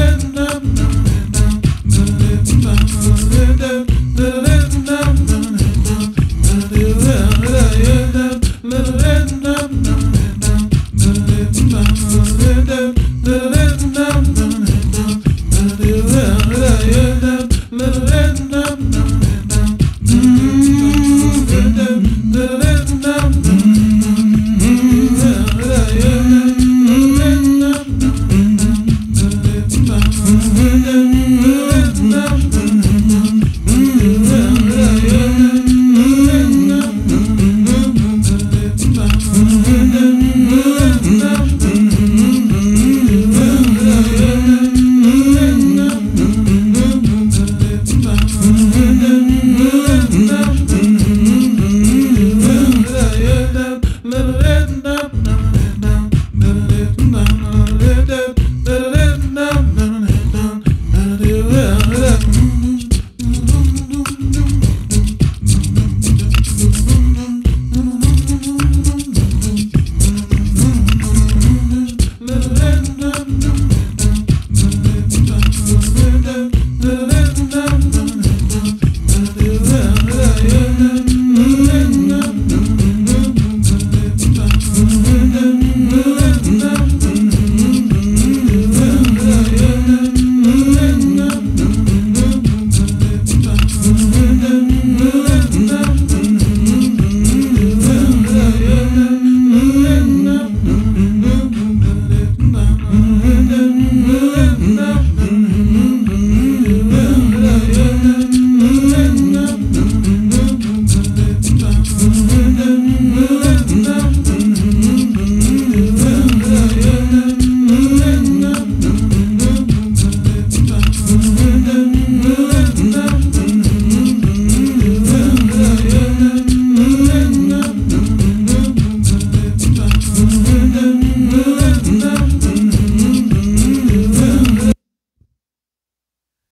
London. Mm-hmm.